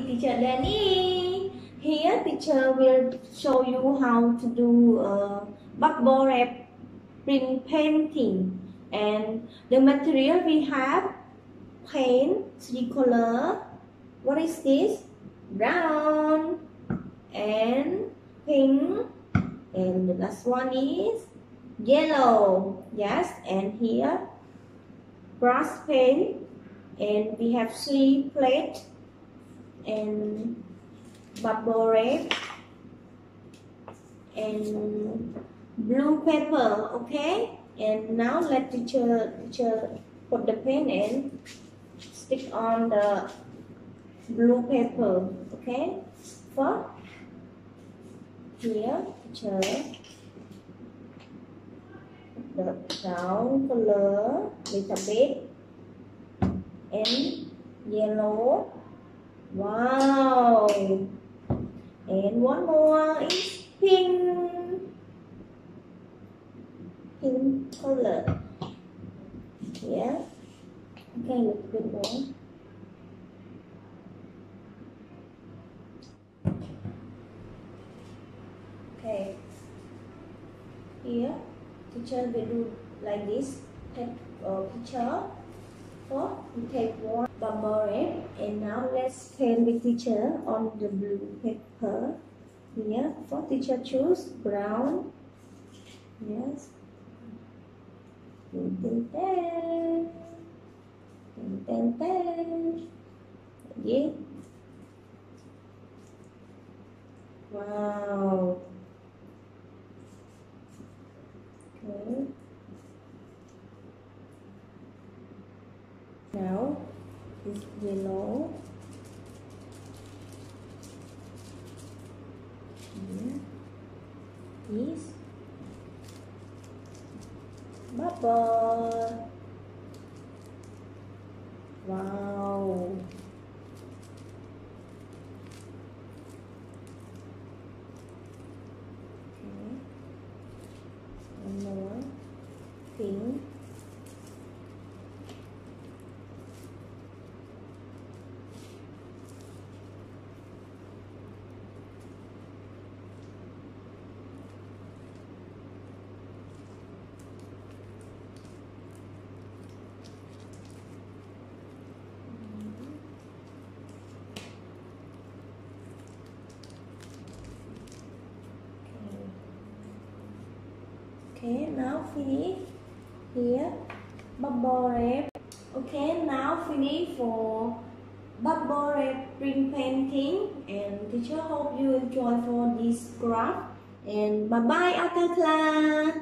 teacher Danny. Here teacher will show you how to do uh, bubble wrap print painting. And the material we have paint, three color. What is this? Brown and pink. And the last one is yellow. Yes, and here brass paint and we have three plate and bubble wrap and blue paper okay? And now let teacher teacher put the pen and stick on the blue paper okay? For here teacher the brown color little bit and yellow wow. And one more is pink. Pink color. Yeah. Okay little bit more okay. Here teacher will do like this. Take a picture for we take one bubble wrap and now let's paint with teacher on the blue paper here. For teacher choose brown. Yes. Ten ten ten yeah wow. Okay is yellow. Here is. Bubble. Wow. Okay. One okay now finish here. Bubble wrap. Okay now finish for bubble wrap print painting. And teacher hope you enjoy for this craft and bye bye otter class